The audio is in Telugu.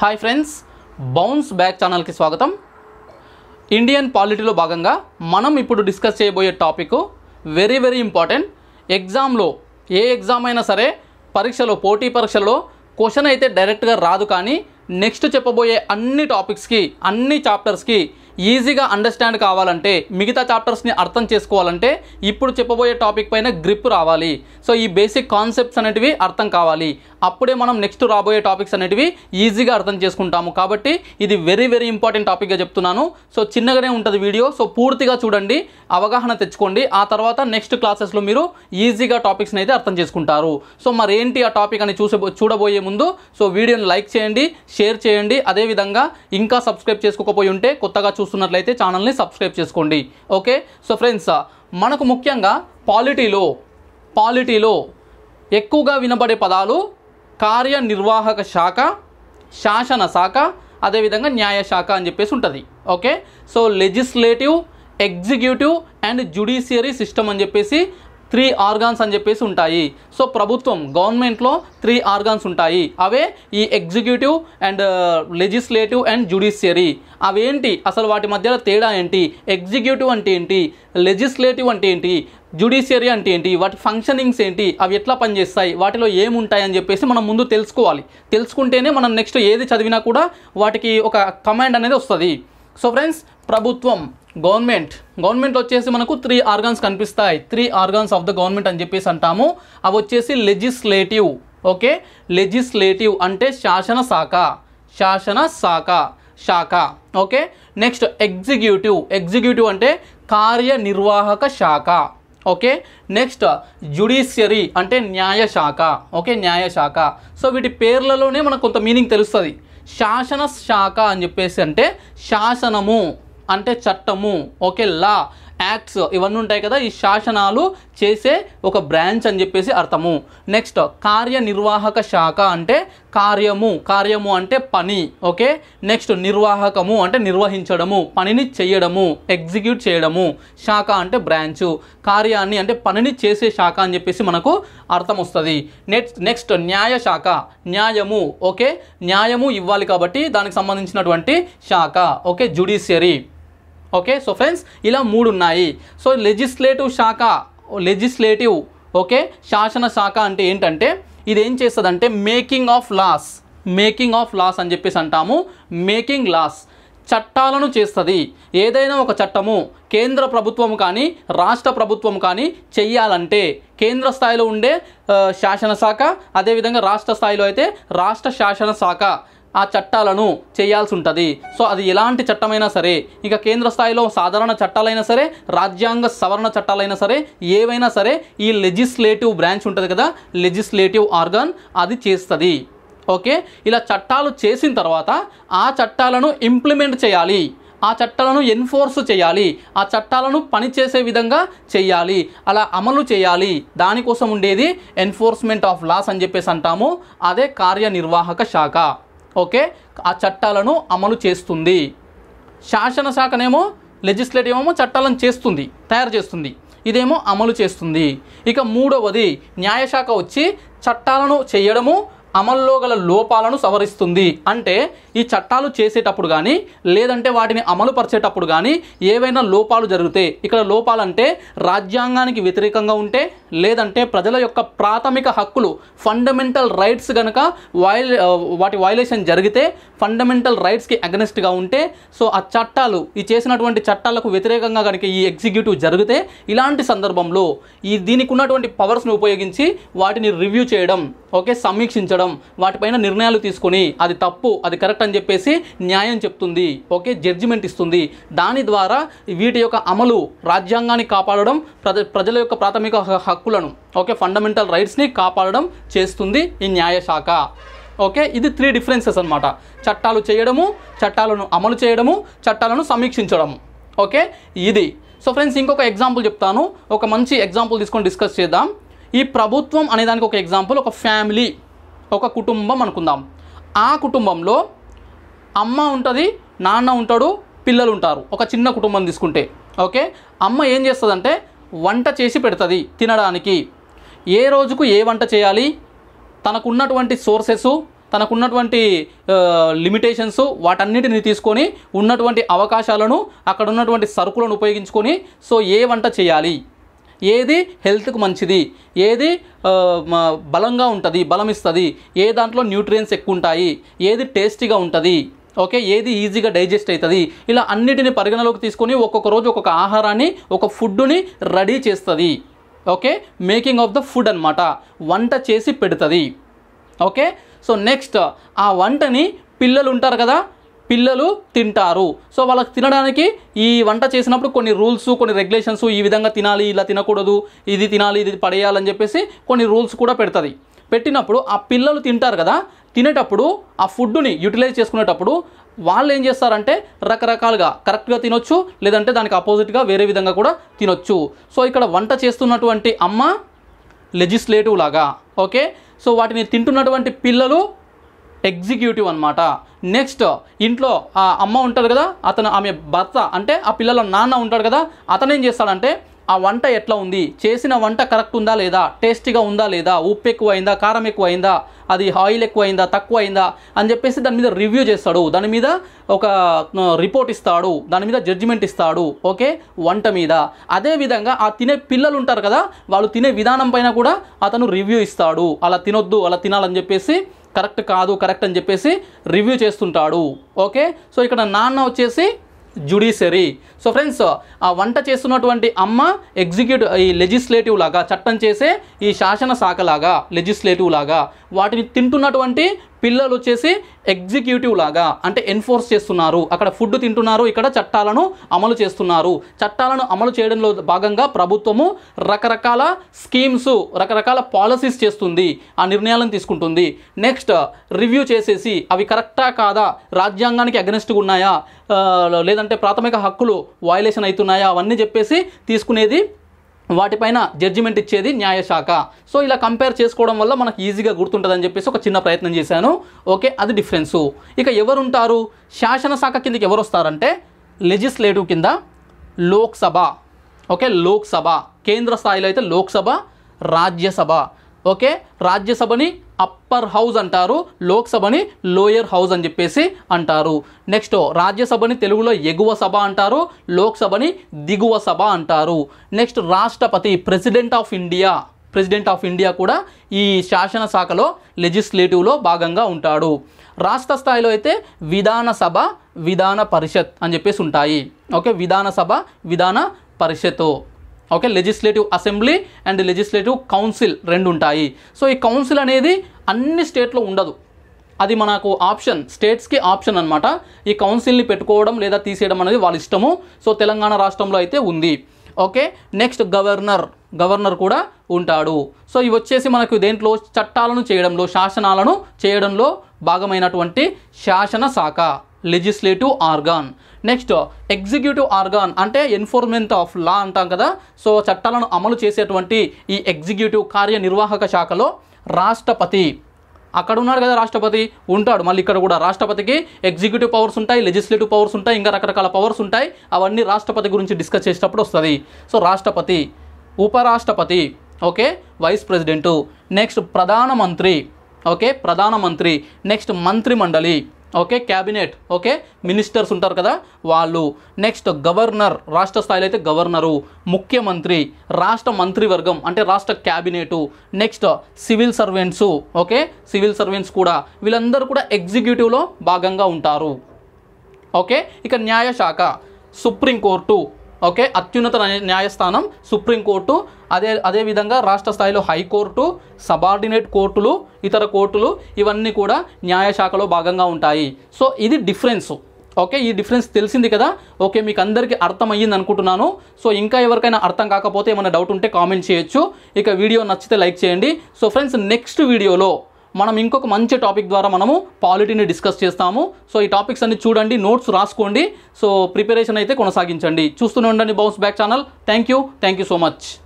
హాయ్ ఫ్రెండ్స్ బౌన్స్ బ్యాక్ ఛానల్కి స్వాగతం. ఇండియన్ పాలిటీలో భాగంగా మనం ఇప్పుడు డిస్కస్ చేయబోయే టాపిక్ వెరీ వెరీ ఇంపార్టెంట్. ఎగ్జామ్లో ఏ ఎగ్జామ్ అయినా సరే పరీక్షలో పోటీ పరీక్షలో క్వశ్చన్ అయితే డైరెక్ట్గా రాదు కానీ నెక్స్ట్ చెప్పబోయే అన్ని టాపిక్స్కి అన్ని చాప్టర్స్కి ఈజీగా అండర్స్టాండ్ కావాలంటే మిగతా చాప్టర్స్ని అర్థం చేసుకోవాలంటే ఇప్పుడు చెప్పబోయే టాపిక్ పైన గ్రిప్ రావాలి. సో ఈ బేసిక్ కాన్సెప్ట్స్ అనేటివి అర్థం కావాలి. అప్పుడే మనం నెక్స్ట్ రాబోయే టాపిక్స్ అనేటివి ఈజీగా అర్థం చేసుకుంటాము. కాబట్టి ఇది వెరీ వెరీ ఇంపార్టెంట్ టాపిక్గా చెప్తున్నాను. సో చిన్నగానే ఉంటుంది వీడియో సో పూర్తిగా చూడండి. అవగాహన తెచ్చుకోండి. ఆ తర్వాత నెక్స్ట్ క్లాసెస్లో మీరు ఈజీగా టాపిక్స్ని అయితే అర్థం చేసుకుంటారు. సో మరి ఏంటి ఆ టాపిక్ అని చూసే చూడబోయే ముందు సో వీడియోని లైక్ చేయండి షేర్ చేయండి. అదేవిధంగా ఇంకా సబ్స్క్రైబ్ చేసుకోకపోయి ఉంటే కొత్తగా చూస్తున్నట్లయితే ఛానల్ని సబ్స్క్రైబ్ చేసుకోండి. ఓకే? సో ఫ్రెండ్స్ మనకు ముఖ్యంగా పాలిటీలో పాలిటీలో ఎక్కువగా వినబడే పదాలు కార్యనిర్వాహక శాఖ శాసన శాఖ అదేవిధంగా న్యాయ శాఖ అని చెప్పేసి ఉంటుంది. Okay? So legislative executive and judiciary system అని చెప్పేసి త్రీ ఆర్గాన్స్ అని చెప్పేసి ఉంటాయి. సో ప్రభుత్వం గవర్నమెంట్లో త్రీ ఆర్గాన్స్ ఉంటాయి. అవే ఈ executive and legislative and judiciary. అవేంటి? అసలు వాటి మధ్యలో తేడా ఏంటి? ఎగ్జిక్యూటివ్ అంటే ఏంటి? లెజిస్లేటివ్ అంటే ఏంటి? జుడిషియరీ అంటే ఏంటి? వాటి ఫంక్షనింగ్స్ ఏంటి? అవి ఎట్లా పనిచేస్తాయి? వాటిలో ఏముంటాయి అని చెప్పేసి మనం ముందు తెలుసుకోవాలి. తెలుసుకుంటేనే మనం నెక్స్ట్ ఏది చదివినా కూడా వాటికి ఒక కమాండ్ అనేది వస్తుంది. సో ఫ్రెండ్స్ ప్రభుత్వం గవర్నమెంట్ గవర్నమెంట్ వచ్చేసి మనకు త్రీ ఆర్గాన్స్ కనిపిస్తాయి. Three organs of the government అని చెప్పేసి అంటాము. అవి వచ్చేసి లెజిస్లేటివ్ ఓకే లెజిస్లేటివ్ అంటే శాసన శాఖ. శాసన శాఖ. శాఖ. ఓకే నెక్స్ట్ ఎగ్జిక్యూటివ్ ఎగ్జిక్యూటివ్ అంటే కార్యనిర్వాహక శాఖ. ఓకే నెక్స్ట్ జ్యుడిషియరీ అంటే న్యాయ శాఖ. ఓకే న్యాయ శాఖ. సో వీటి పేర్లలోనే మనకు కొంత మీనింగ్ తెలుస్తుంది. శాసన శాఖ అని చెప్పేసి అంటే శాసనము అంటే చట్టము ఓకే లా. యాక్ట్స్ ఇవన్నీ ఉంటాయి కదా ఈ శాసనాలు చేసే ఒక బ్రాంచ్ అని చెప్పేసి అర్థము. నెక్స్ట్ కార్యనిర్వాహక శాఖ అంటే కార్యము. కార్యము అంటే పని ఓకే? నెక్స్ట్ నిర్వాహకము అంటే నిర్వహించడము పనిని చేయడము ఎగ్జిక్యూట్ చేయడము. శాఖ అంటే బ్రాంచ్ కార్యాన్ని అంటే పనిని చేసే శాఖ అని చెప్పేసి మనకు అర్థం వస్తుంది. నెక్స్ట్ నెక్స్ట్ న్యాయ శాఖ. న్యాయము ఓకే? న్యాయము ఇవ్వాలి కాబట్టి దానికి సంబంధించినటువంటి శాఖ okay? Judiciary okay? So friends ఇలా మూడు ఉన్నాయి సో లెజిస్లేటివ్ శాఖ లెజిస్లేటివ్ ఓకే? శాసన శాఖ అంటే ఏంటంటే ఇది ఏం చేస్తుందంటే making of laws making of laws అని చెప్పేసి అంటాము. మేకింగ్ లాస్ చట్టాలను చేస్తుంది. ఏదైనా ఒక చట్టము కేంద్ర ప్రభుత్వం కానీ రాష్ట్ర ప్రభుత్వం కానీ చెయ్యాలంటే కేంద్ర స్థాయిలో ఉండే శాసనశాఖ అదేవిధంగా రాష్ట్ర స్థాయిలో అయితే రాష్ట్ర శాసన శాఖ ఆ చట్టాలను చేయాల్సి ఉంటుంది సో అది ఎలాంటి చట్టమైనా సరే ఇక కేంద్ర స్థాయిలో సాధారణ చట్టాలైనా సరే రాజ్యాంగ సవరణ చట్టాలైనా సరే ఏవైనా సరే ఈ లెజిస్లేటివ్ బ్రాంచ్ ఉంటుంది కదా లెజిస్లేటివ్ ఆర్గాన్ అది చేస్తుంది. ఓకే? ఇలా చట్టాలు చేసిన తర్వాత ఆ చట్టాలను ఇంప్లిమెంట్ చేయాలి. ఆ చట్టాలను ఎన్ఫోర్స్ చేయాలి. ఆ చట్టాలను పనిచేసే విధంగా చేయాలి. అలా అమలు చేయాలి. దానికోసం ఉండేది ఎన్ఫోర్స్మెంట్ ఆఫ్ లాస్ అని చెప్పేసి అంటాము. అదే కార్యనిర్వాహక శాఖ. ఓకే? ఆ చట్టాలను అమలు చేస్తుంది. శాసన శాఖనేమో లెజిస్లేటివ్ ఏమో చట్టాలను చేస్తుంది తయారు చేస్తుంది. ఇదేమో అమలు చేస్తుంది. ఇక మూడవది న్యాయశాఖ వచ్చి చట్టాలను చేయడము అమల్లో గల లోపాలను సవరిస్తుంది. అంటే ఈ చట్టాలు చేసేటప్పుడు కానీ లేదంటే వాటిని అమలు పరిచేటప్పుడు కానీ ఏవైనా లోపాలు జరిగితే ఇక్కడ లోపాలంటే రాజ్యాంగానికి వ్యతిరేకంగా ఉంటే లేదంటే ప్రజల యొక్క ప్రాథమిక హక్కులు ఫండమెంటల్ రైట్స్ కనుక వైల్ వాటి వైలేషన్ జరిగితే ఫండమెంటల్ రైట్స్కి అగనెస్ట్గా ఉంటే సో ఆ చట్టాలు ఈ చేసినటువంటి చట్టాలకు వ్యతిరేకంగా కనుక ఈ ఎగ్జిక్యూటివ్ జరిగితే ఇలాంటి సందర్భంలో ఈ దీనికి ఉన్నటువంటి పవర్స్ని ఉపయోగించి వాటిని రివ్యూ చేయడం ఓకే సమీక్షించడం వాటిపైన నిర్ణయాలు తీసుకొని అది తప్పు అది కరెక్ట్ అని చెప్పేసి న్యాయం చెప్తుంది ఓకే జడ్జిమెంట్ ఇస్తుంది. దాని ద్వారా వీటి యొక్క అమలు రాజ్యాంగాన్ని కాపాడడం ప్రజ ప్రజల యొక్క ప్రాథమిక హక్కు హక్కులను ఓకే ఫండమెంటల్ రైట్స్ని కాపాడడం చేస్తుంది ఈ న్యాయశాఖ ఓకే ఇది త్రీ డిఫరెన్సెస్ అనమాట చట్టాలు చేయడము చట్టాలను అమలు చేయడము చట్టాలను సమీక్షించడం. ఓకే ఇది. సో ఫ్రెండ్స్ ఇంకొక ఎగ్జాంపుల్ చెప్తాను. ఒక మంచి ఎగ్జాంపుల్ తీసుకొని డిస్కస్ చేద్దాం. ఈ ప్రభుత్వం అనేదానికి ఒక ఎగ్జాంపుల్ ఒక ఫ్యామిలీ ఒక కుటుంబం అనుకుందాం. ఆ కుటుంబంలో అమ్మ ఉంటుంది నాన్న ఉంటాడు పిల్లలు ఉంటారు. ఒక చిన్న కుటుంబం తీసుకుంటే ఓకే? అమ్మ ఏం చేస్తుందంటే వంట చేసి పెడుతుంది తినడానికి. ఏ రోజుకు ఏ వంట చేయాలి? తనకున్నటువంటి సోర్సెస్ తనకున్నటువంటి లిమిటేషన్స్ వాటన్నిటిని తీసుకొని ఉన్నటువంటి అవకాశాలను అక్కడ ఉన్నటువంటి సరుకులను ఉపయోగించుకొని సో ఏ వంట చేయాలి? ఏది హెల్త్కు మంచిది? ఏది బలంగా ఉంటుంది బలం ఇస్తుంది ఏ దాంట్లో న్యూట్రియన్స్ ఎక్కువ ఉంటాయి ఏది టేస్టీగా ఉంటుంది? ఓకే ఏది ఈజీగా డైజెస్ట్ అవుతుంది ఇలా అన్నిటిని పరిగణలోకి తీసుకొని ఒక్కొక్క రోజు ఒక్కొక్క ఆహారాన్ని ఒక ఫుడ్ని రెడీ చేస్తుంది. Okay making of the food అన్నమాట. వంట చేసి పెడుతుంది. ఓకే సో నెక్స్ట్ ఆ వంటని పిల్లలు ఉంటారు కదా పిల్లలు తింటారు. సో వాళ్ళకి తినడానికి ఈ వంట చేసినప్పుడు కొన్ని రూల్స్ కొన్ని రెగ్యులేషన్స్ ఈ విధంగా తినాలి ఇలా తినకూడదు ఇది తినాలి ఇది పడేయాలని చెప్పేసి కొన్ని రూల్స్ కూడా పెడుతుంది. పెట్టినప్పుడు ఆ పిల్లలు తింటారు కదా తినేటప్పుడు ఆ ఫుడ్ని యూటిలైజ్ చేసుకునేటప్పుడు వాళ్ళు ఏం చేస్తారంటే రకరకాలుగా కరెక్ట్గా తినొచ్చు లేదంటే దానికి ఆపోజిట్గా వేరే విధంగా కూడా తినొచ్చు. సో ఇక్కడ వంట చేస్తున్నటువంటి అమ్మ లెజిస్లేటివ్ లాగా ఓకే? సో వాటిని తింటున్నటువంటి పిల్లలు ఎగ్జిక్యూటివ్ అనమాట నెక్స్ట్ ఇంట్లో ఆ అమ్మ ఉంటాడు కదా అతను ఆమె భర్త అంటే ఆ పిల్లల నాన్న ఉంటాడు కదా అతను ఏం చేస్తాడంటే ఆ వంట ఎట్లా ఉంది? చేసిన వంట కరెక్ట్ ఉందా లేదా? టేస్టీగా ఉందా లేదా? ఉప్పు ఎక్కువ అయిందా కారం ఎక్కువ అయిందా అది ఆయిల్ ఎక్కువ అయిందా తక్కువ అయిందా అని చెప్పేసి దాని మీద రివ్యూ చేస్తాడు. దాని మీద ఒక రిపోర్ట్ ఇస్తాడు. దాని మీద జడ్జిమెంట్ ఇస్తాడు. ఓకే? వంట మీద. అదే విధంగా ఆ తినే పిల్లలు ఉంటారు కదా వాళ్ళు తినే విధానం పైన కూడా అతను రివ్యూ ఇస్తాడు. అలా తినొద్దు అలా తినాలని చెప్పేసి కరెక్ట్ కాదు కరెక్ట్ అని చెప్పేసి రివ్యూ చేస్తుంటాడు. ఓకే? సో ఇక్కడ నాన్న వచ్చేసి జుడిషరీ సో ఫ్రెండ్స్ ఆ వంట చేస్తున్నటువంటి అమ్మ ఎగ్జిక్యూటివ్ ఈ లెజిస్లేటివ్ లాగా చట్టం చేసే ఈ శాసన శాఖ లాగా లెజిస్లేటివ్ లాగా వాటిని తింటున్నటువంటి పిల్లలు వచ్చేసి ఎగ్జిక్యూటివ్ లాగా అంటే ఎన్ఫోర్స్ చేస్తున్నారు. అక్కడ ఫుడ్ తింటున్నారు ఇక్కడ చట్టాలను అమలు చేస్తున్నారు. చట్టాలను అమలు చేయడంలో భాగంగా ప్రభుత్వము రకరకాల స్కీమ్స్ రకరకాల పాలసీస్ చేస్తుంది ఆ నిర్ణయాలను తీసుకుంటుంది. నెక్స్ట్ రివ్యూ చేసేసి అవి కరెక్టా కాదా? రాజ్యాంగానికి అగ్నెస్ట్గా ఉన్నాయా? లేదంటే ప్రాథమిక హక్కులు వయలేషన్ అవుతున్నాయా? అవన్నీ చెప్పేసి తీసుకునేది వాటిపైన జడ్జిమెంట్ ఇచ్చేది న్యాయశాఖ సో ఇలా కంపేర్ చేసుకోవడం వల్ల మనకు ఈజీగా గుర్తుంటుందని చెప్పేసి ఒక చిన్న ప్రయత్నం చేశాను. ఓకే అది డిఫరెన్సు ఇక ఎవరుంటారు? శాసనశాఖ కిందకి ఎవరు వస్తారంటే లెజిస్లేటివ్ కింద లోక్సభ. ఓకే లోక్సభ. కేంద్ర స్థాయిలో అయితే లోక్సభ రాజ్యసభ. ఓకే రాజ్యసభని అప్పర్ హౌస్ అంటారు లోక్సభని లోయర్ హౌస్ అని చెప్పేసి అంటారు. నెక్స్ట్ రాజ్యసభని తెలుగులో ఎగువ సభ అంటారు లోక్సభని దిగువ సభ అంటారు. నెక్స్ట్ రాష్ట్రపతి president of India president of India కూడా ఈ శాసనశాఖలో లెజిస్లేటివ్లో భాగంగా ఉంటాడు. రాష్ట్ర స్థాయిలో అయితే విధానసభ విధాన పరిషత్ అని చెప్పేసి ఉంటాయి. Okay Vidhan Sabha Vidhan Parishad. Okay legislative assembly and legislative council రెండు ఉంటాయి. సో ఈ కౌన్సిల్ అనేది అన్ని స్టేట్లో ఉండదు. అది మనకు ఆప్షన్ స్టేట్స్కి ఆప్షన్ అనమాట ఈ కౌన్సిల్ని పెట్టుకోవడం లేదా తీసేయడం అనేది వాళ్ళ ఇష్టము. సో తెలంగాణ రాష్ట్రంలో అయితే ఉంది. ఓకే నెక్స్ట్ గవర్నర్ గవర్నర్ కూడా ఉంటాడు. సో ఇవి వచ్చేసి మనకు దేంట్లో చట్టాలను చేయడంలో శాసనాలను చేయడంలో భాగమైనటువంటి శాసన శాఖ. Legislative organ next executive organ అంటే ఎన్ఫోర్స్మెంట్ ఆఫ్ లా అంటాం కదా. సో చట్టాలను అమలు చేసేటువంటి ఈ ఎగ్జిక్యూటివ్ కార్యనిర్వాహక శాఖలో రాష్ట్రపతి. అక్కడ ఉన్నాడు కదా రాష్ట్రపతి ఉంటాడు. మళ్ళీ ఇక్కడ కూడా రాష్ట్రపతికి ఎగ్జిక్యూటివ్ పవర్స్ ఉంటాయి లెజిస్లేటివ్ పవర్స్ ఉంటాయి ఇంకా రకరకాల పవర్స్ ఉంటాయి. అవన్నీ రాష్ట్రపతి గురించి డిస్కస్ చేసేటప్పుడు వస్తుంది. సో రాష్ట్రపతి ఉపరాష్ట్రపతి ఓకే వైస్ ప్రెసిడెంటు నెక్స్ట్ ప్రధానమంత్రి ఓకే ప్రధానమంత్రి. నెక్స్ట్ మంత్రి మండలి ఓకే క్యాబినెట్. ఓకే మినిస్టర్స్ ఉంటారు కదా వాళ్ళు. నెక్స్ట్ గవర్నర్ రాష్ట్ర స్థాయిలో అయితే గవర్నరు ముఖ్యమంత్రి రాష్ట్ర మంత్రివర్గం అంటే రాష్ట్ర cabinet. Next civil servants okay civil servants కూడా. వీళ్ళందరూ కూడా ఎగ్జిక్యూటివ్లో భాగంగా ఉంటారు. ఓకే ఇక న్యాయశాఖ సుప్రీంకోర్టు. ఓకే అత్యున్నత న్యాయస్థానం సుప్రీంకోర్టు అదే అదేవిధంగా రాష్ట్ర స్థాయిలో హైకోర్టు సబార్డినేట్ కోర్టులు ఇతర కోర్టులు ఇవన్నీ కూడా న్యాయశాఖలో భాగంగా ఉంటాయి. సో ఇది డిఫరెన్స్. ఓకే ఈ డిఫరెన్స్ తెలిసింది కదా? ఓకే మీకు అందరికీ అర్థమయ్యింది అనుకుంటున్నాను. సో ఇంకా ఎవరికైనా అర్థం కాకపోతే ఏమైనా డౌట్ ఉంటే కామెంట్ చేయొచ్చు. ఇక వీడియో నచ్చితే లైక్ చేయండి. సో ఫ్రెండ్స్ నెక్స్ట్ వీడియోలో మనం ఇంకొక మంచి టాపిక్ ద్వారా మనము పాలిటీని డిస్కస్ చేస్తాము. సో ఈ టాపిక్స్ అన్ని చూడండి నోట్స్ రాసుకోండి. సో ప్రిపరేషన్ అయితే కొనసాగించండి. చూస్తూనే ఉండండి bounce back channel. Thank you. Thank you so much.